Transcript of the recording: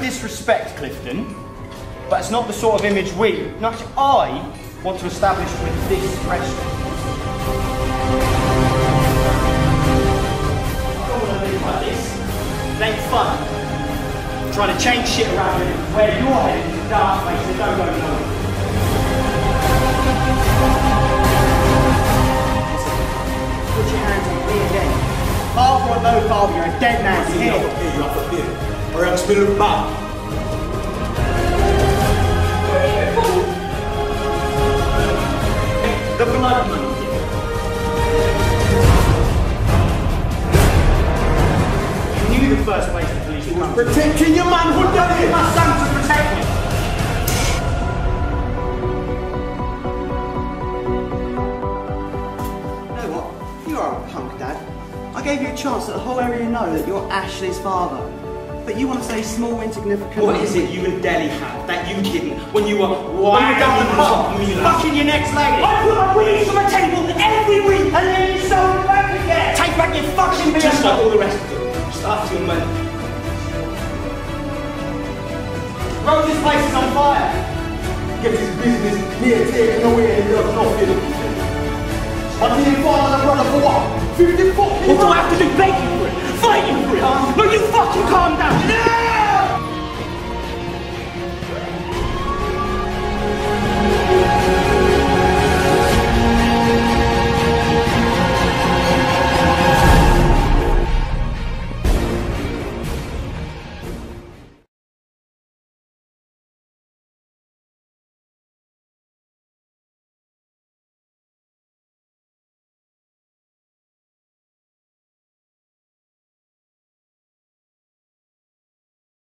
Disrespect Clifton, but it's not the sort of image we, not I, want to establish with this restaurant. I don't want to live like this. It ain't fun. Trying to change shit around and where you're headed is a dark place that don't go nowhere. Put your hands on me again. Father or no father, you're a dead man's Here, head. here, you have to here. Or else we look back. The blood monkey. You knew the first place the police come. Protecting your manhood, Daddy! My son to protect me. You know what? You are a punk, Dad. I gave you a chance that the whole area know that you're Ashley's father. But you want to say small, insignificant... What is it you and Deli had that you didn't when you were winding down the pub, fucking your next lady? I put my winnings on the table every week and then you sold it back again. Take back your fucking beer. Just like all the rest of them. Just after your money. Rose's place is on fire. Get this business here taken away and you're not nothing. I didn't follow the brother for what? 50 fucking What do I have to do begging for for it? You fucking calm down.